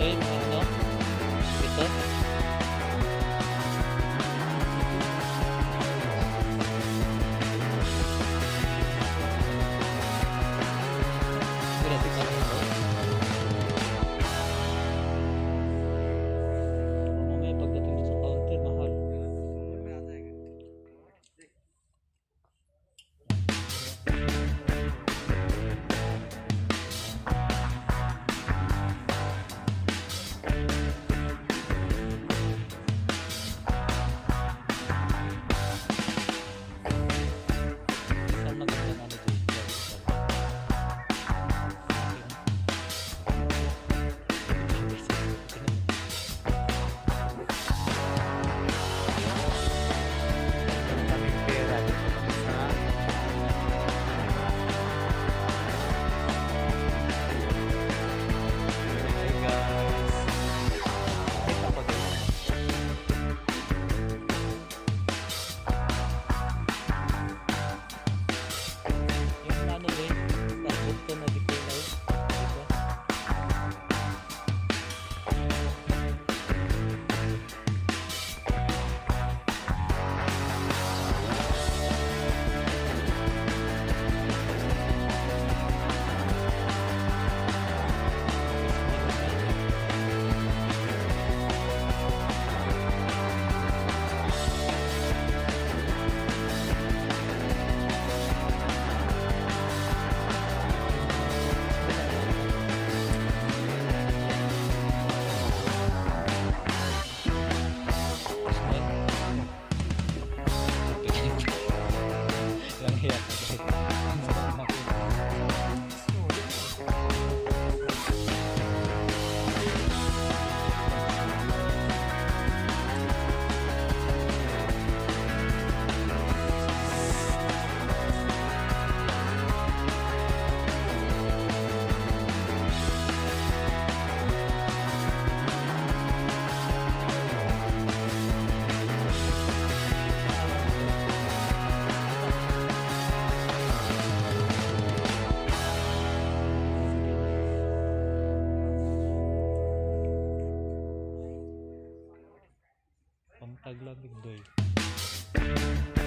Amen. taglamig doy.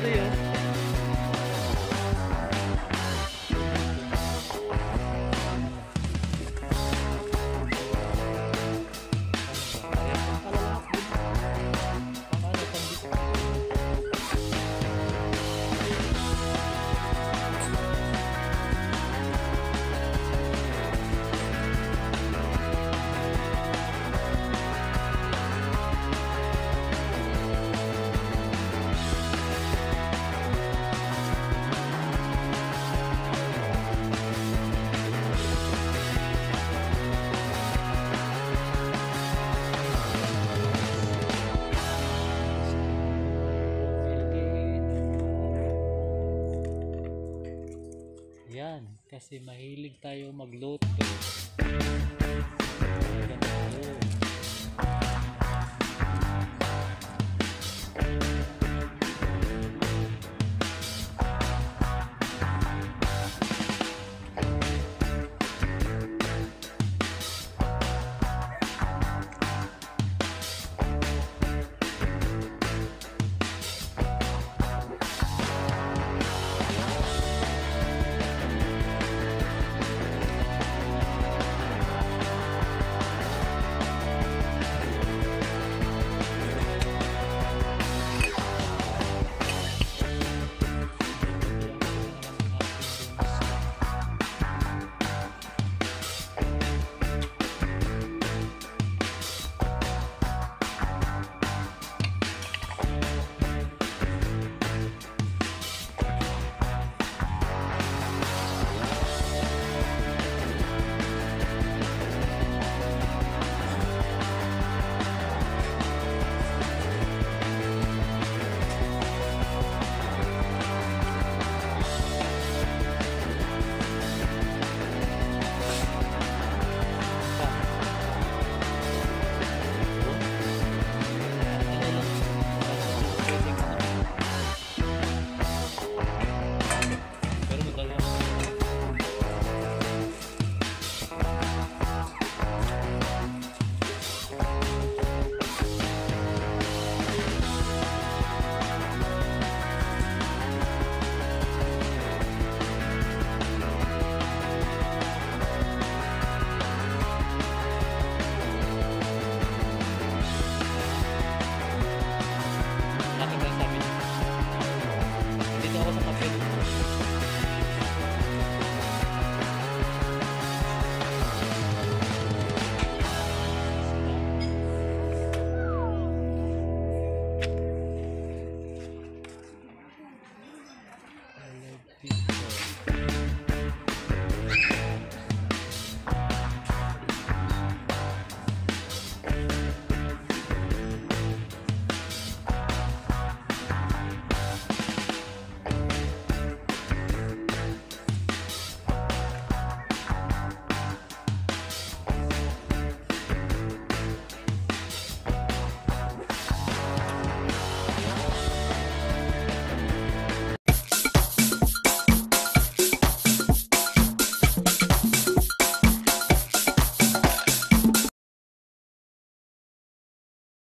队友 kasi mahilig tayo magluto. Ganito.